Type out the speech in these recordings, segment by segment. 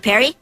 Perry.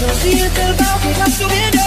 Esta mi canción, siente el bajo que va subiendo.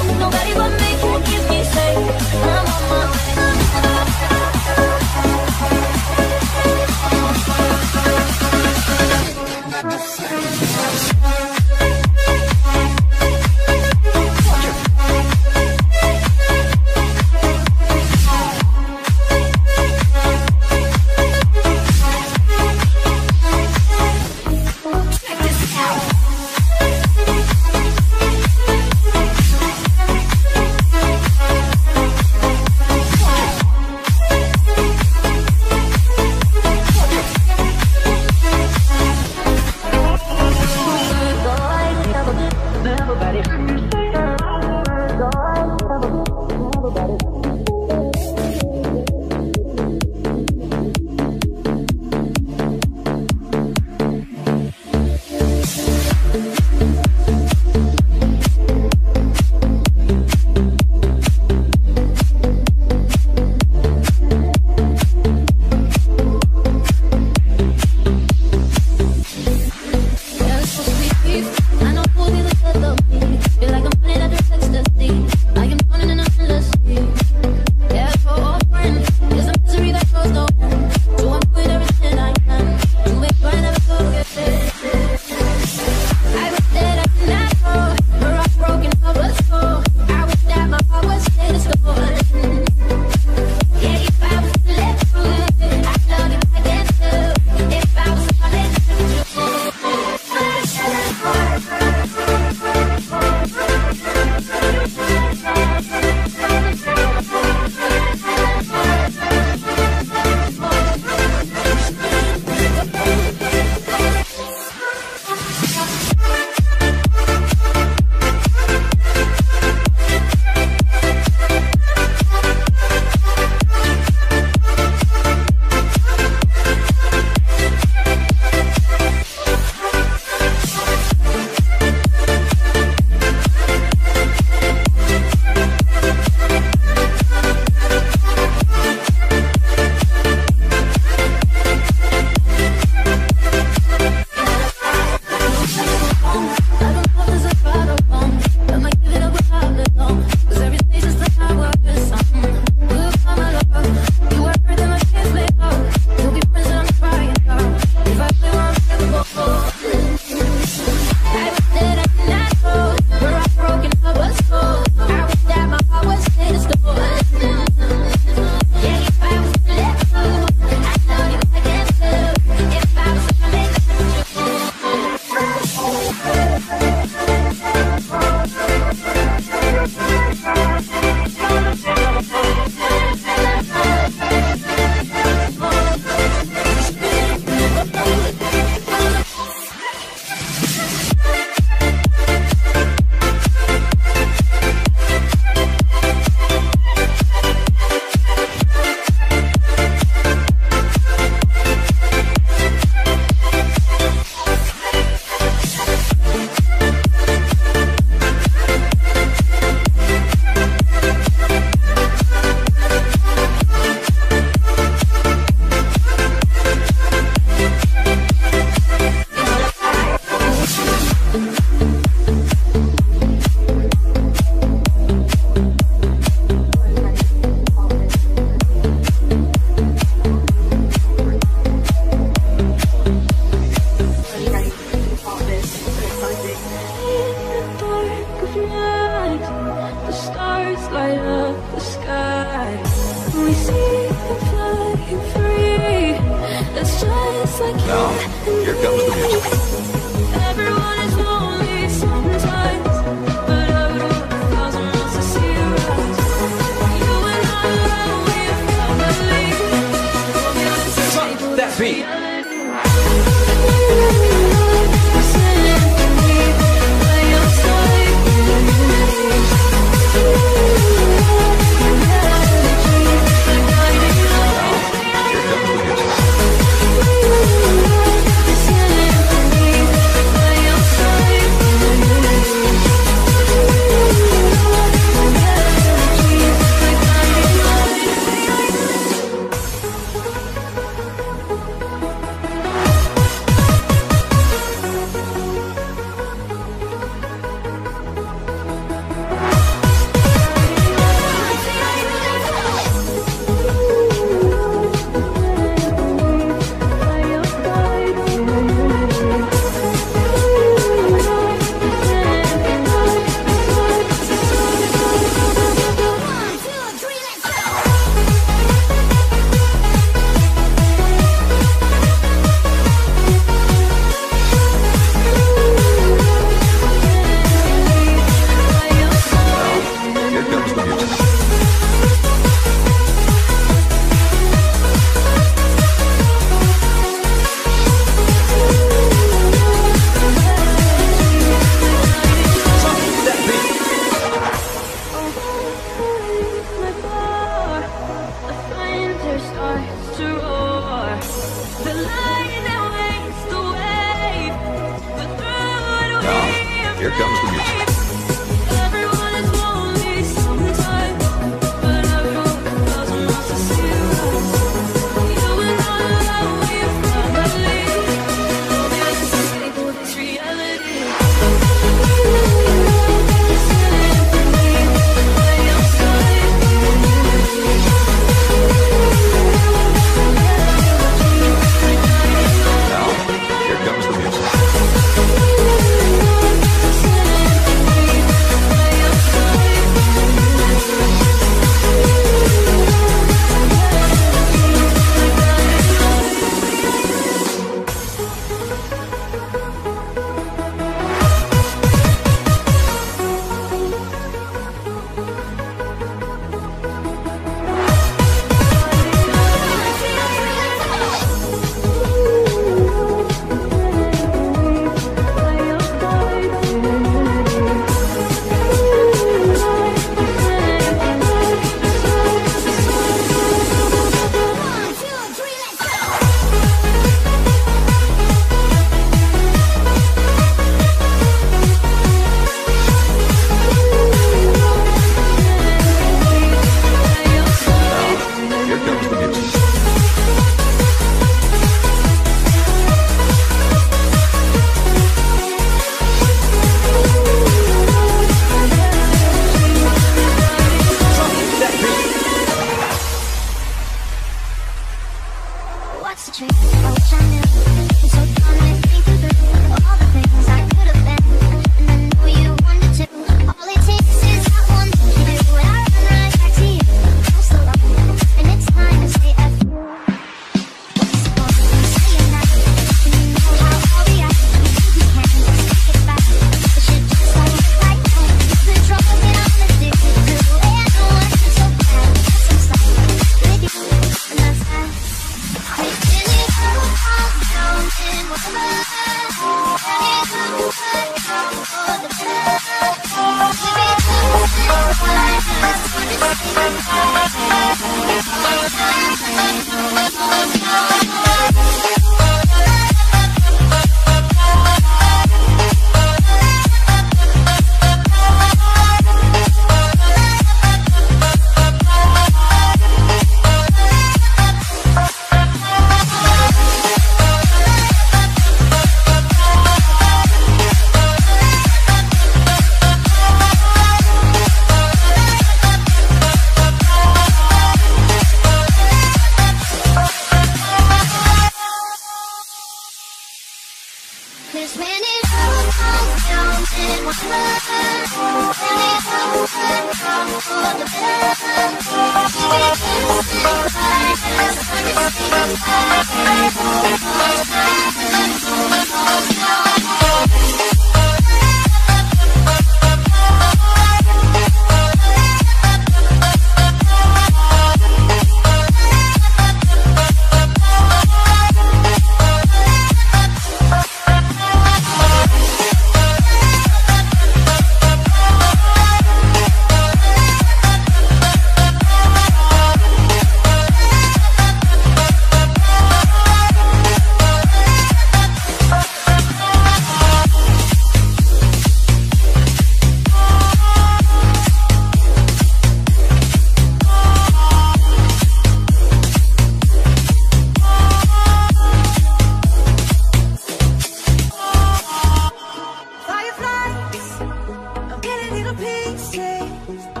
pieces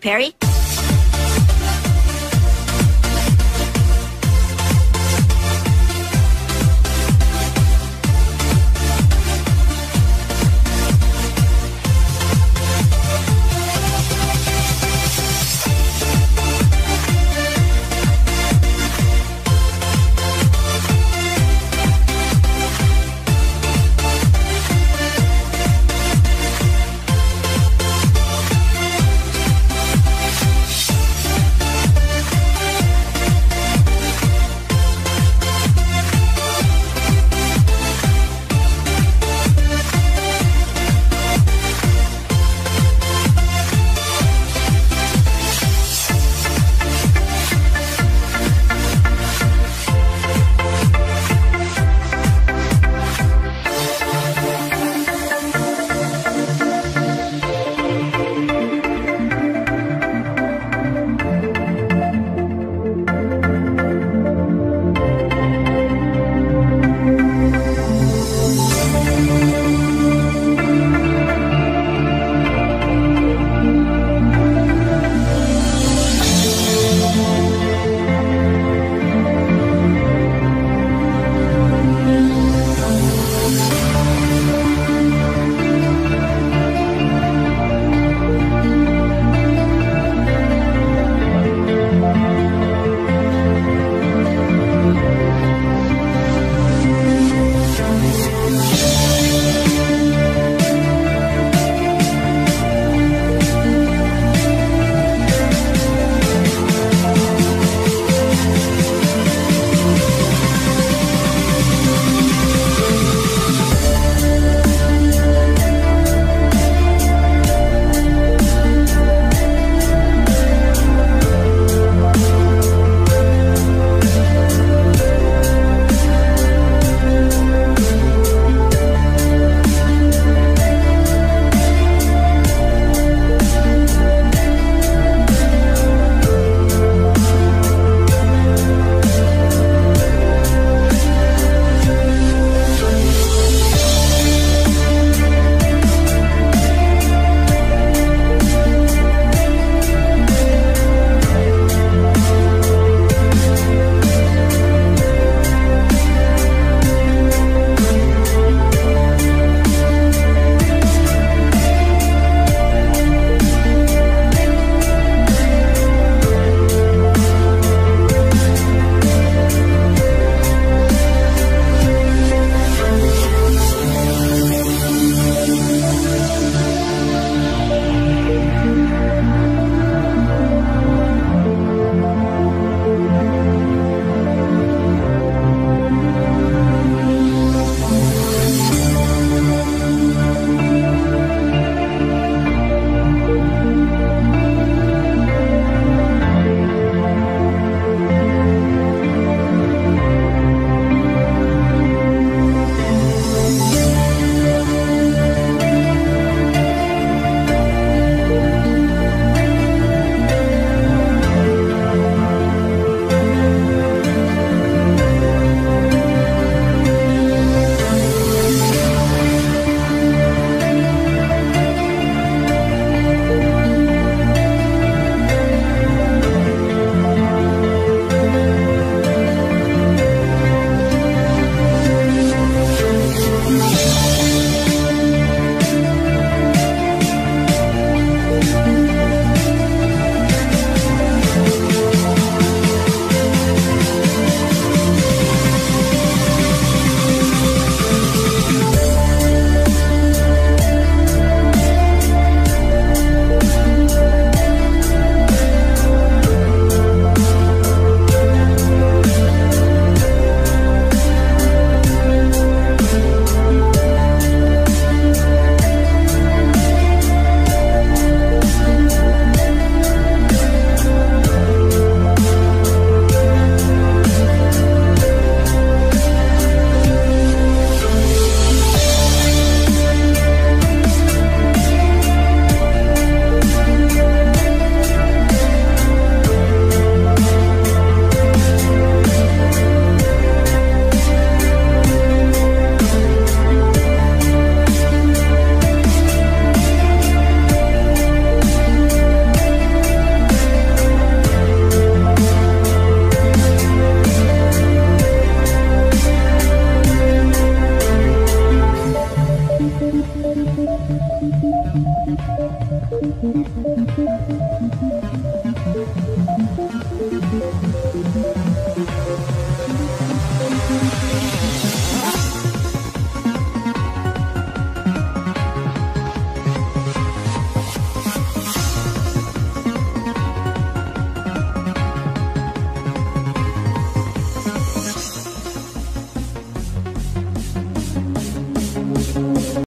Perry.